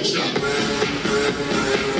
Revolution.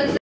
Because